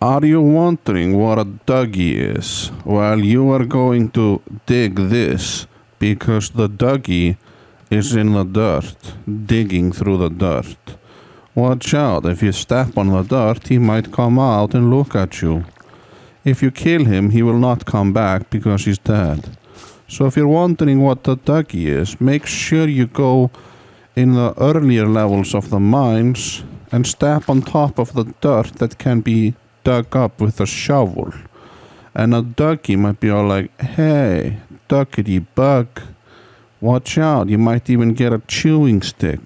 Are you wondering what a Duggy is? Well, you are going to dig this because the Duggy is in the dirt, digging through the dirt. Watch out, if you step on the dirt, he might come out and look at you. If you kill him, he will not come back because he's dead. So if you're wondering what the Duggy is, make sure you go in the earlier levels of the mines and step on top of the dirt that can be dug up with a shovel. And a ducky might be all like, hey, duckity bug, watch out, you might even get a chewing stick.